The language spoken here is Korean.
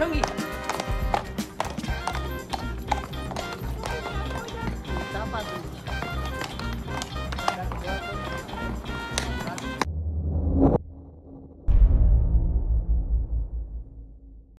정의.